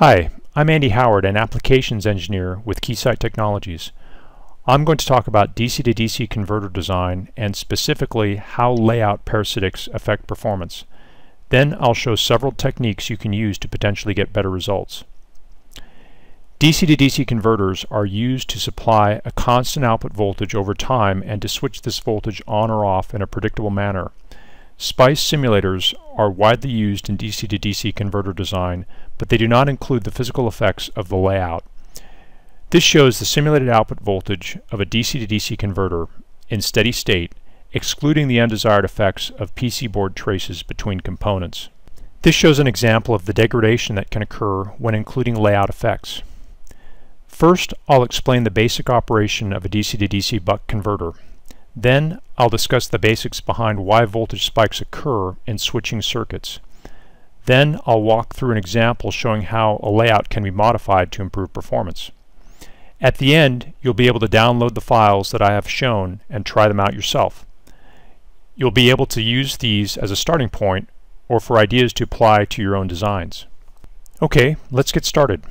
Hi, I'm Andy Howard, an applications engineer with Keysight Technologies. I'm going to talk about DC-to-DC converter design and specifically how layout parasitics affect performance. Then I'll show several techniques you can use to potentially get better results. DC-to-DC converters are used to supply a constant output voltage over time and to switch this voltage on or off in a predictable manner. SPICE simulators are widely used in DC-to-DC converter design, but they do not include the physical effects of the layout. This shows the simulated output voltage of a DC-to-DC converter in steady state, excluding the undesired effects of PC board traces between components. This shows an example of the degradation that can occur when including layout effects. First, I'll explain the basic operation of a DC-to-DC buck converter. Then I'll discuss the basics behind why voltage spikes occur in switching circuits. Then I'll walk through an example showing how a layout can be modified to improve performance. At the end, you'll be able to download the files that I have shown and try them out yourself. You'll be able to use these as a starting point or for ideas to apply to your own designs. Okay, let's get started.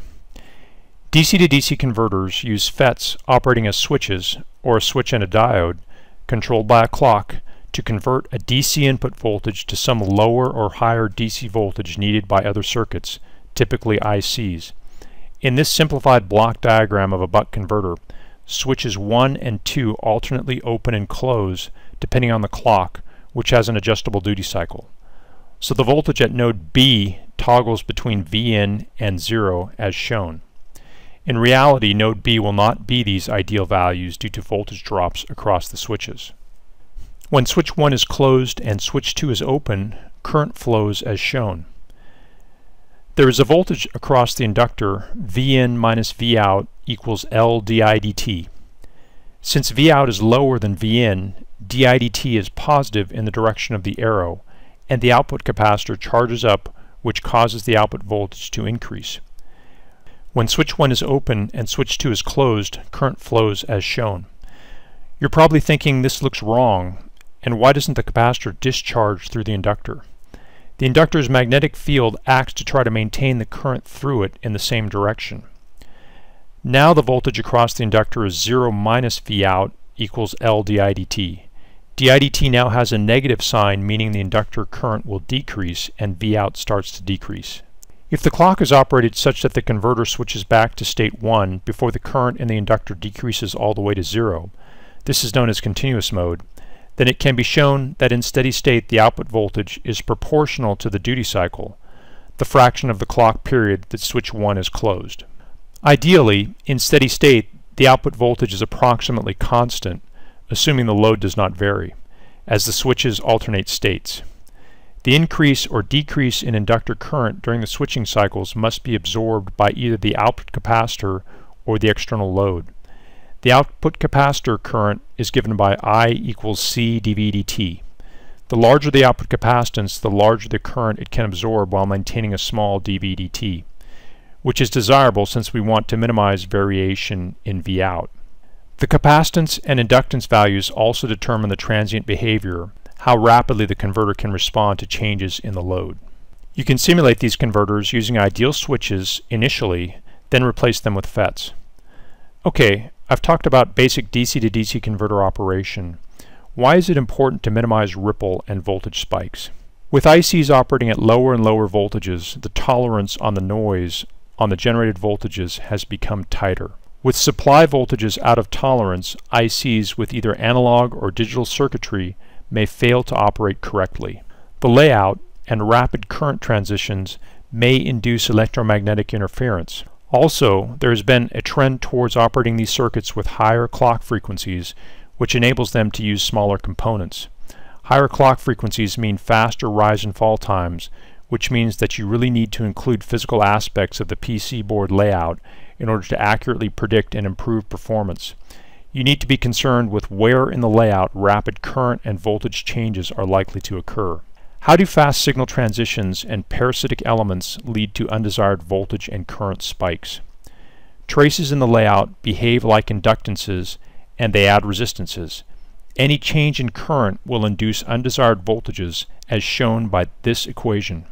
DC to DC converters use FETs operating as switches or a switch and a diode controlled by a clock to convert a DC input voltage to some lower or higher DC voltage needed by other circuits, typically ICs. In this simplified block diagram of a buck converter, switches 1 and 2 alternately open and close depending on the clock, which has an adjustable duty cycle. So the voltage at node B toggles between Vin and 0 as shown. In reality, node B will not be these ideal values due to voltage drops across the switches. When switch 1 is closed and switch 2 is open, current flows as shown. There is a voltage across the inductor Vin minus Vout equals L didt. Since Vout is lower than Vin, didt is positive in the direction of the arrow, and the output capacitor charges up, which causes the output voltage to increase. When switch 1 is open and switch 2 is closed, current flows as shown. You're probably thinking this looks wrong, and why doesn't the capacitor discharge through the inductor? The inductor's magnetic field acts to try to maintain the current through it in the same direction. Now the voltage across the inductor is 0 minus Vout equals L didt. didt now has a negative sign meaning the inductor current will decrease and Vout starts to decrease. If the clock is operated such that the converter switches back to state 1 before the current in the inductor decreases all the way to 0, this is known as continuous mode, then it can be shown that in steady state the output voltage is proportional to the duty cycle, the fraction of the clock period that switch 1 is closed. Ideally, in steady state, the output voltage is approximately constant, assuming the load does not vary, as the switches alternate states. The increase or decrease in inductor current during the switching cycles must be absorbed by either the output capacitor or the external load. The output capacitor current is given by I equals C dV dt. The larger the output capacitance, the larger the current it can absorb while maintaining a small dV dt, which is desirable since we want to minimize variation in Vout. The capacitance and inductance values also determine the transient behavior, how rapidly the converter can respond to changes in the load. You can simulate these converters using ideal switches initially, then replace them with FETs. Okay, I've talked about basic DC to DC converter operation. Why is it important to minimize ripple and voltage spikes? With ICs operating at lower and lower voltages, the tolerance on the noise on the generated voltages has become tighter. With supply voltages out of tolerance, ICs with either analog or digital circuitry may fail to operate correctly. The layout and rapid current transitions may induce electromagnetic interference. Also, there has been a trend towards operating these circuits with higher clock frequencies, which enables them to use smaller components. Higher clock frequencies mean faster rise and fall times, which means that you really need to include physical aspects of the PC board layout in order to accurately predict and improve performance. You need to be concerned with where in the layout rapid current and voltage changes are likely to occur. How do fast signal transitions and parasitic elements lead to undesired voltage and current spikes? Traces in the layout behave like inductances and they add resistances. Any change in current will induce undesired voltages as shown by this equation.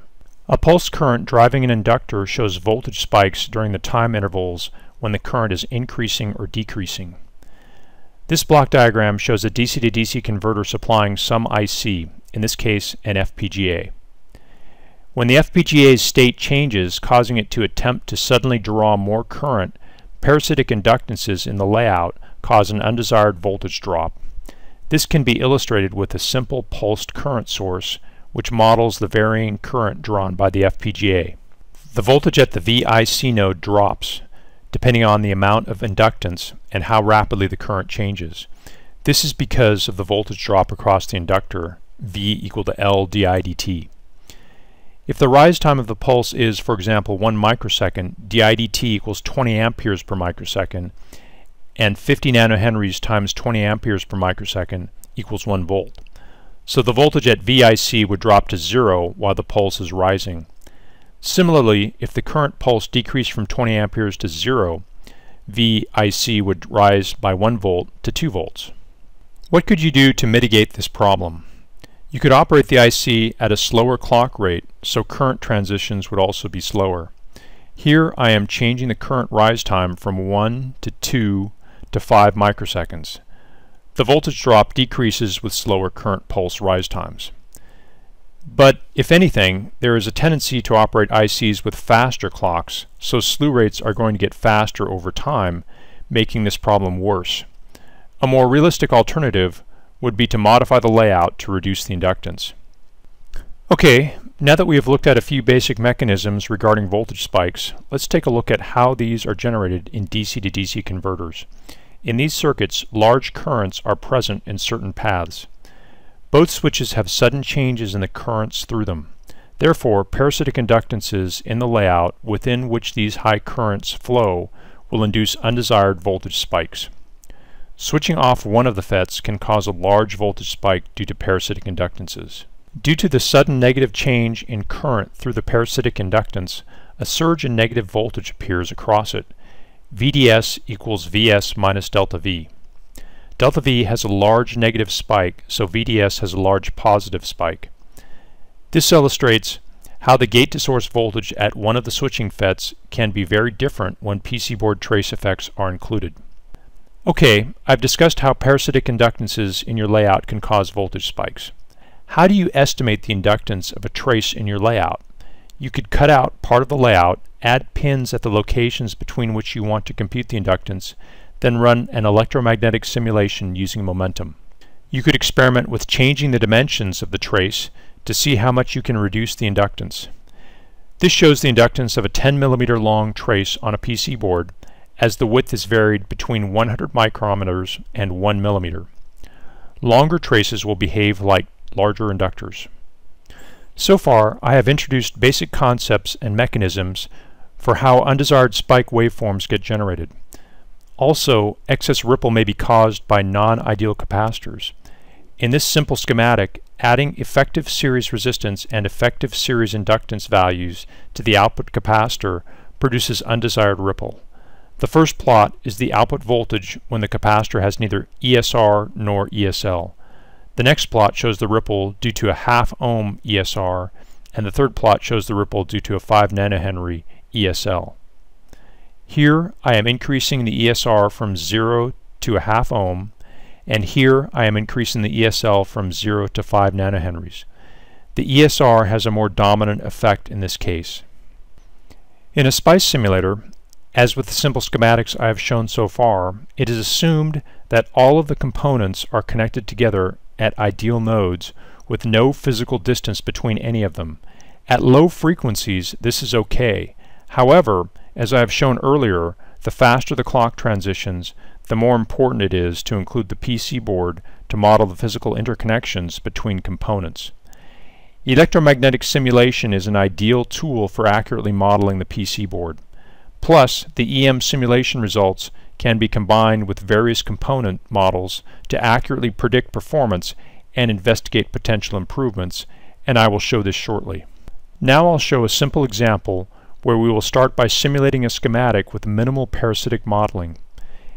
A pulse current driving an inductor shows voltage spikes during the time intervals when the current is increasing or decreasing. This block diagram shows a DC to DC converter supplying some IC, in this case an FPGA. When the FPGA's state changes, causing it to attempt to suddenly draw more current, parasitic inductances in the layout cause an undesired voltage drop. This can be illustrated with a simple pulsed current source which models the varying current drawn by the FPGA. The voltage at the VIC node drops depending on the amount of inductance and how rapidly the current changes. This is because of the voltage drop across the inductor, V equal to L di dt. If the rise time of the pulse is, for example, 1 microsecond, di dt equals 20 amperes per microsecond, and 50 nanohenries times 20 amperes per microsecond equals 1 volt. So the voltage at VIC would drop to zero while the pulse is rising. Similarly, if the current pulse decreased from 20 amperes to zero, VIC would rise by 1 volt to 2 volts. What could you do to mitigate this problem? You could operate the IC at a slower clock rate, so current transitions would also be slower. Here I am changing the current rise time from 1 to 2 to 5 microseconds. The voltage drop decreases with slower current pulse rise times. But if anything, there is a tendency to operate ICs with faster clocks, so slew rates are going to get faster over time, making this problem worse. A more realistic alternative would be to modify the layout to reduce the inductance. Okay, now that we have looked at a few basic mechanisms regarding voltage spikes, let's take a look at how these are generated in DC to DC converters. In these circuits, large currents are present in certain paths. Both switches have sudden changes in the currents through them. Therefore, parasitic inductances in the layout within which these high currents flow will induce undesired voltage spikes. Switching off one of the FETs can cause a large voltage spike due to parasitic inductances. Due to the sudden negative change in current through the parasitic inductance, a surge in negative voltage appears across it, VDS equals Vs minus delta V. Delta V has a large negative spike, so VDS has a large positive spike. This illustrates how the gate to source voltage at one of the switching FETs can be very different when PC board trace effects are included. Okay, I've discussed how parasitic inductances in your layout can cause voltage spikes. How do you estimate the inductance of a trace in your layout? You could cut out part of the layout add pins at the locations between which you want to compute the inductance, then run an electromagnetic simulation using momentum. You could experiment with changing the dimensions of the trace to see how much you can reduce the inductance. This shows the inductance of a 10 millimeter long trace on a PC board as the width is varied between 100 micrometers and 1 millimeter. Longer traces will behave like larger inductors. So far, I have introduced basic concepts and mechanisms for how undesired spike waveforms get generated. Also, excess ripple may be caused by non-ideal capacitors. In this simple schematic, adding effective series resistance and effective series inductance values to the output capacitor produces undesired ripple. The first plot is the output voltage when the capacitor has neither ESR nor ESL. The next plot shows the ripple due to a half ohm ESR, and the third plot shows the ripple due to a 5 nanohenry ESL. Here I am increasing the ESR from 0 to a half ohm, and here I am increasing the ESL from 0 to 5 nanohenries. The ESR has a more dominant effect in this case. In a SPICE simulator, as with the simple schematics I have shown so far, it is assumed that all of the components are connected together at ideal nodes with no physical distance between any of them. At low frequencies, this is okay, However, as I have shown earlier, the faster the clock transitions, the more important it is to include the PC board to model the physical interconnections between components. Electromagnetic simulation is an ideal tool for accurately modeling the PC board. Plus, the EM simulation results can be combined with various component models to accurately predict performance and investigate potential improvements, and I will show this shortly. Now I'll show a simple example where we will start by simulating a schematic with minimal parasitic modeling.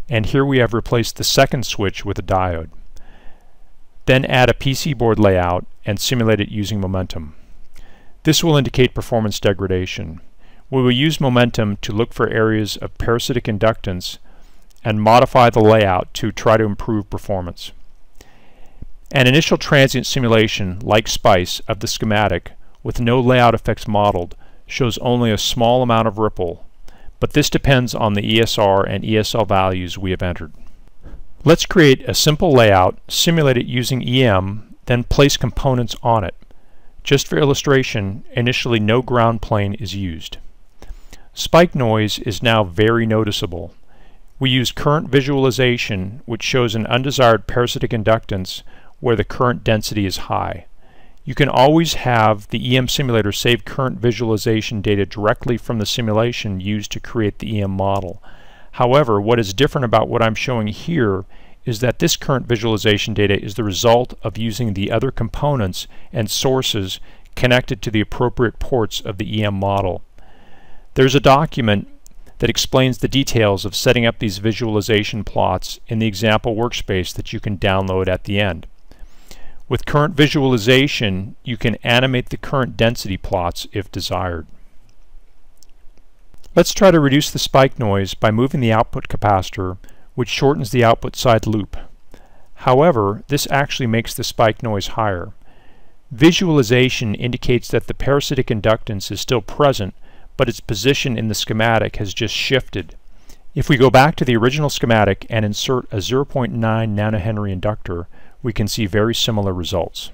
And here we have replaced the second switch with a diode. Then add a PC board layout and simulate it using momentum. This will indicate performance degradation. We will use momentum to look for areas of parasitic inductance and modify the layout to try to improve performance. An initial transient simulation, like SPICE, of the schematic with no layout effects modeled shows only a small amount of ripple, but this depends on the ESR and ESL values we have entered. Let's create a simple layout, simulate it using EM, then place components on it. Just for illustration, initially no ground plane is used. Spike noise is now very noticeable. We use current visualization, which shows an undesired parasitic inductance where the current density is high. You can always have the EM simulator save current visualization data directly from the simulation used to create the EM model. However, what is different about what I'm showing here is that this current visualization data is the result of using the other components and sources connected to the appropriate ports of the EM model. There's a document that explains the details of setting up these visualization plots in the example workspace that you can download at the end. With current visualization, you can animate the current density plots if desired. Let's try to reduce the spike noise by moving the output capacitor, which shortens the output side loop. However, this actually makes the spike noise higher. Visualization indicates that the parasitic inductance is still present, but its position in the schematic has just shifted. If we go back to the original schematic and insert a 0.9 nanohenry inductor, we can see very similar results.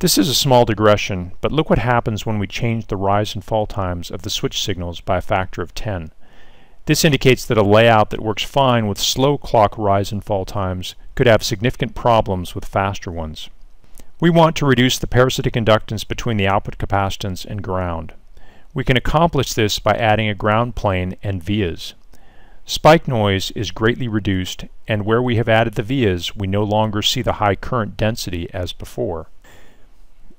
This is a small digression, but look what happens when we change the rise and fall times of the switch signals by a factor of 10. This indicates that a layout that works fine with slow clock rise and fall times could have significant problems with faster ones. We want to reduce the parasitic inductance between the output capacitance and ground. We can accomplish this by adding a ground plane and vias. Spike noise is greatly reduced, and where we have added the vias, we no longer see the high current density as before.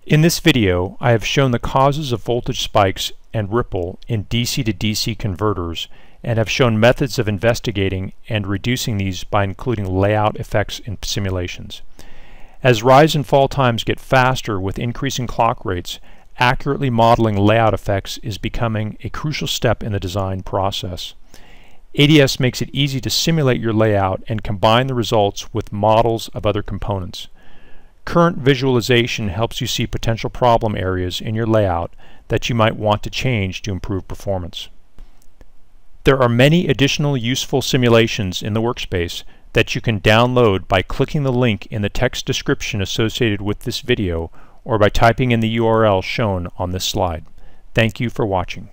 In this video, I have shown the causes of voltage spikes and ripple in DC to DC converters and have shown methods of investigating and reducing these by including layout effects in simulations. As rise and fall times get faster with increasing clock rates, accurately modeling layout effects is becoming a crucial step in the design process. ADS makes it easy to simulate your layout and combine the results with models of other components. Current visualization helps you see potential problem areas in your layout that you might want to change to improve performance. There are many additional useful simulations in the workspace that you can download by clicking the link in the text description associated with this video or by typing in the URL shown on this slide. Thank you for watching.